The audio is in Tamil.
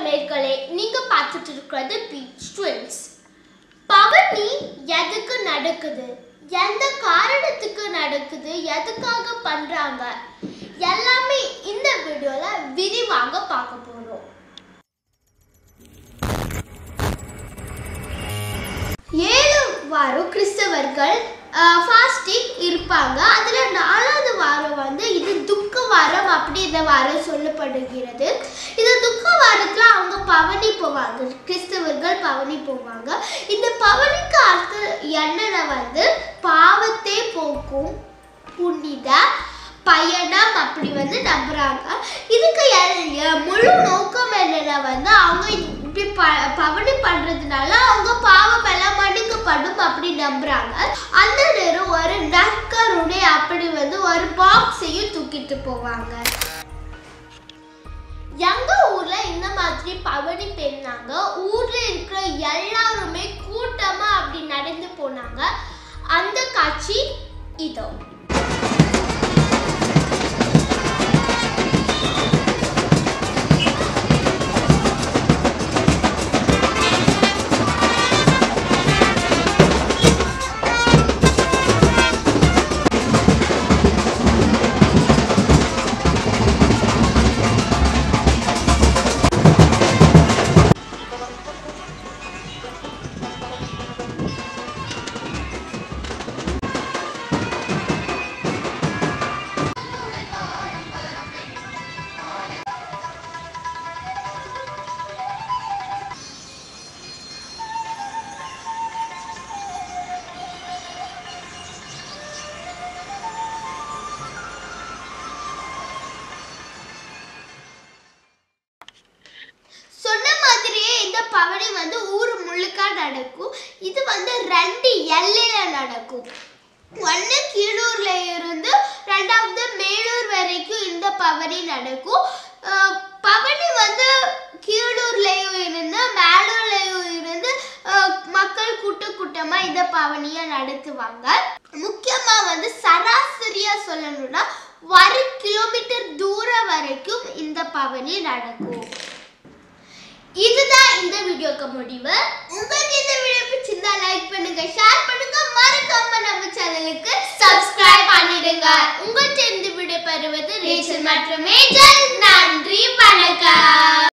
வணக்கம் நேர்களே நீங்க பார்த்துட்டு இருக்கிறது பீச் ட்வின்ஸ் பவனி எதுக்கு நடக்குது? எந்த காரணத்துக்கு நடக்குது? எதுக்காக பண்றாங்க? எல்லாமே இந்த வீடியோல விரிவாக பார்க்க போறோம். ஏழு வாரம் கிறிஸ்தவர்கள் ஃபாஸ்டிங் இருப்பாங்க. அதில் நாலாவது வாரம் வந்து இது துக்க வாரம் அப்படி இந்த வாரம் சொல்லப்படுகிறது. இது துக்க வாரத்தில் போவாங்க கிறிஸ்தவர்கள் பவனி போவாங்க. இந்த பவனிக்கு அர்த்தம் என்னன்னா வந்து பாவத்தை போக்கும் புனித பயணம் அப்படி வந்து நம்புறாங்க. இதுக்கு முழு நோக்கம் என்னன்னா வந்து அவங்க இப்படி ப பவனி பண்றதுனால அவங்க பாவம் எல்லாம் மன்னிக்கப்படும் அப்படி நம்புறாங்க. அந்த நேரம் ஒரு நற்கருணை அப்படி வந்து ஒரு பாக்ஸையும் தூக்கிட்டு போவாங்க. எங்க ஊர்ல இந்த மாதிரி பவனி பெண்ணா ஊர்ல இருக்கிற எல்லாருமே கூட்டமா அப்படி நடந்து அந்த காட்சி இதோ. நடக்கும். இது வந்து ரெண்டு எல்லையில நடக்கும். ஒன்று கீழூர்ல இருந்து ரெண்டாவது மேலூர் வரைக்கும் இந்த பவனி நடக்கும். பவனி வந்து கீழூர்லயும் இருந்து மேலூர்லயும் இருந்து அஹ் மக்கள் கூட்ட கூட்டமா இந்த பவனியை நடத்துவாங்க. முக்கியமா வந்து சராசரியா சொல்லணும்னா ஒரு கிலோமீட்டர் தூரம் வரைக்கும் இந்த பவனி நடக்கும். வீடியோக்கு முடிவு. உங்களுக்கு இந்த வீடியோ பிடிச்சிருந்தா லைக் பண்ணுங்க ஷேர் பண்ணுங்க. மறக்காம நம்ம சேனலுக்கு சப்ஸ்கிரைப் பண்ணிடுங்க. உங்கள்கிட்ட இந்த வீடியோ பெறுவது ரேச்சல் மற்றும் மேஜர் நன்றி வணக்கம்.